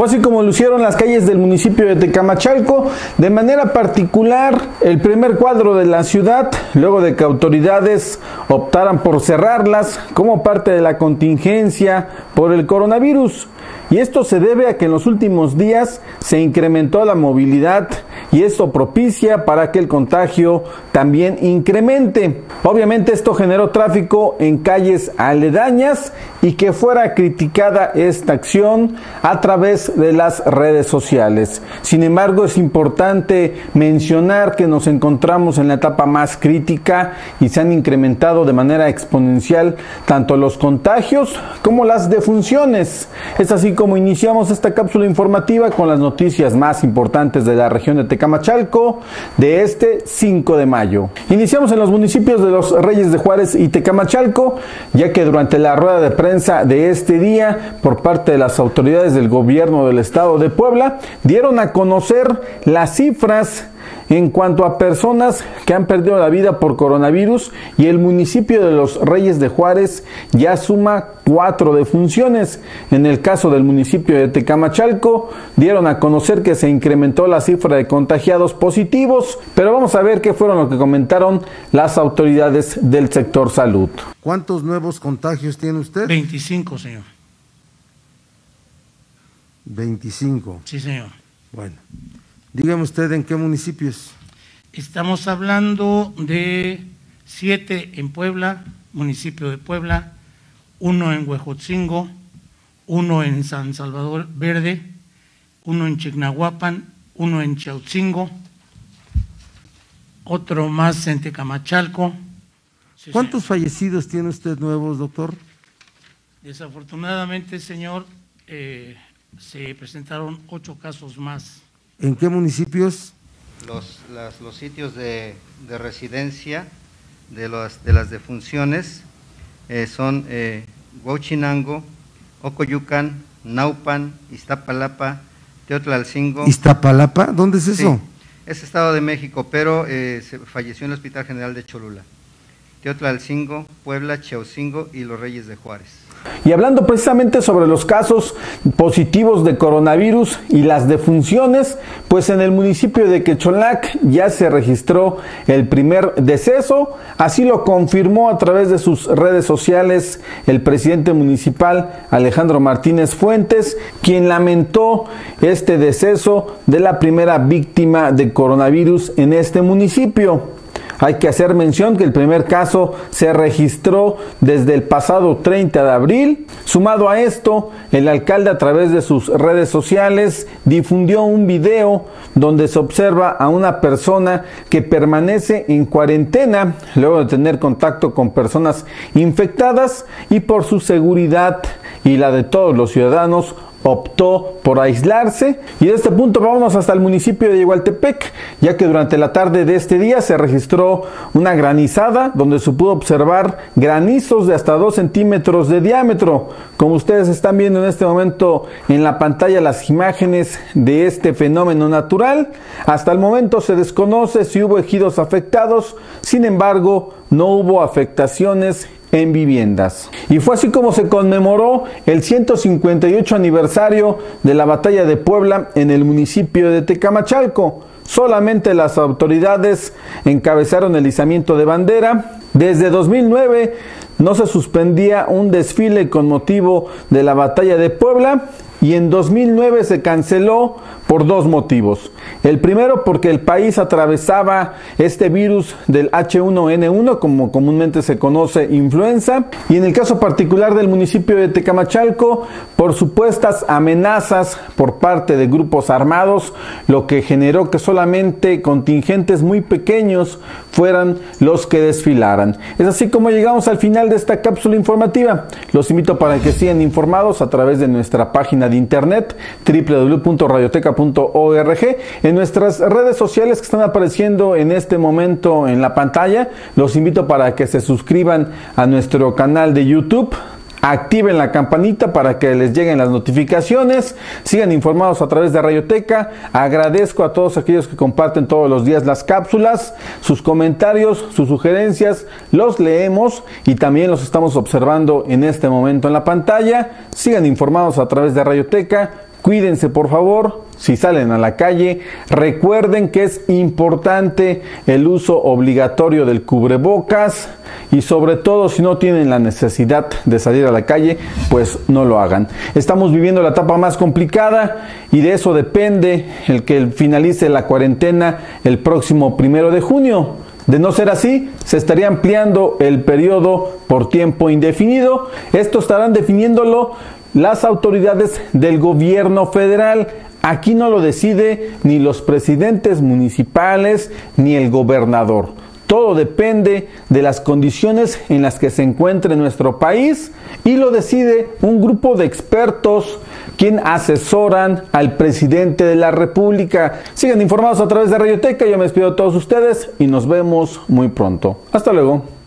Fue así como lucieron las calles del municipio de Tecamachalco, de manera particular el primer cuadro de la ciudad, luego de que autoridades optaran por cerrarlas como parte de la contingencia por el coronavirus. Y esto se debe a que en los últimos días se incrementó la movilidad y esto propicia para que el contagio también incremente. Obviamente esto generó tráfico en calles aledañas y que fuera criticada esta acción a través de las redes sociales. Sin embargo, es importante mencionar que nos encontramos en la etapa más crítica y se han incrementado de manera exponencial tanto los contagios como las defunciones. Es así como iniciamos esta cápsula informativa con las noticias más importantes de la región de Tecamachalco de este 5 de mayo. Iniciamos en los municipios de los Reyes de Juárez y Tecamachalco, ya que durante la rueda de prensa de este día por parte de las autoridades del gobierno del estado de Puebla dieron a conocer las cifras en cuanto a personas que han perdido la vida por coronavirus y el municipio de los Reyes de Juárez ya suma cuatro defunciones. En el caso del municipio de Tecamachalco, dieron a conocer que se incrementó la cifra de contagiados positivos, pero vamos a ver qué fueron lo que comentaron las autoridades del sector salud. ¿Cuántos nuevos contagios tiene usted? 25, señor. 25. Sí, señor. Bueno. Dígame usted en qué municipios. Estamos hablando de siete en Puebla, municipio de Puebla, uno en Huejotzingo, uno en San Salvador Verde, uno en Chignahuapan, uno en Chautzingo, otro más en Tecamachalco. Sí, ¿Cuántos señor. fallecidos tiene usted nuevos, doctor? Desafortunadamente, señor, eh, se presentaron ocho casos más. ¿En qué municipios? Los, las, los sitios de, de, residencia de, los, de las defunciones eh, son eh, Huachinango, Ocoyucan, Naupan, Iztapalapa, Teotlalcingo. ¿Iztapalapa? ¿Dónde es eso? Sí, es Estado de México, pero eh, se falleció en el Hospital General de Cholula. Teotlalcingo, Puebla, Chaucingo y los Reyes de Juárez. Y hablando precisamente sobre los casos positivos de coronavirus y las defunciones, pues en el municipio de Quecholac ya se registró el primer deceso, así lo confirmó a través de sus redes sociales el presidente municipal Alejandro Martínez Fuentes, quien lamentó este deceso de la primera víctima de coronavirus en este municipio. Hay que hacer mención que el primer caso se registró desde el pasado 30 de abril. Sumado a esto, el alcalde a través de sus redes sociales difundió un video donde se observa a una persona que permanece en cuarentena luego de tener contacto con personas infectadas y por su seguridad y la de todos los ciudadanos optó por aislarse y de este punto vámonos hasta el municipio de Igualtepec, ya que durante la tarde de este día se registró una granizada donde se pudo observar granizos de hasta 2 centímetros de diámetro. Como ustedes están viendo en este momento en la pantalla las imágenes de este fenómeno natural, hasta el momento se desconoce si hubo ejidos afectados, sin embargo no hubo afectaciones en viviendas. Y fue así como se conmemoró el 158 aniversario de la batalla de Puebla en el municipio de Tecamachalco. Solamente las autoridades encabezaron el izamiento de bandera. Desde 2009 no se suspendía un desfile con motivo de la batalla de Puebla y en 2009 se canceló por dos motivos. El primero porque el país atravesaba este virus del H1N1, como comúnmente se conoce, influenza, y en el caso particular del municipio de Tecamachalco, por supuestas amenazas por parte de grupos armados, lo que generó que solamente contingentes muy pequeños fueran los que desfilaran. Es así como llegamos al final de esta cápsula informativa. Los invito para que sigan informados a través de nuestra página de internet en nuestras redes sociales que están apareciendo en este momento en la pantalla. Los invito para que se suscriban a nuestro canal de YouTube activen la campanita para que les lleguen las notificaciones, sigan informados a través de Radioteca. Agradezco a todos aquellos que comparten todos los días las cápsulas, sus comentarios, sus sugerencias, los leemos y también los estamos observando en este momento en la pantalla. Sigan informados a través de Radioteca. Cuídense por favor, si salen a la calle, recuerden que es importante el uso obligatorio del cubrebocas y sobre todo si no tienen la necesidad de salir a la calle, pues no lo hagan. Estamos viviendo la etapa más complicada y de eso depende el que finalice la cuarentena el próximo primero de junio. De no ser así, se estaría ampliando el periodo por tiempo indefinido. Esto estarán definiéndolo las autoridades del gobierno federal. Aquí no lo decide ni los presidentes municipales ni el gobernador. Todo depende de las condiciones en las que se encuentre nuestro país y lo decide un grupo de expertos quien asesoran al presidente de la República. Sigan informados a través de Radioteca. Yo me despido de todos ustedes y nos vemos muy pronto. Hasta luego.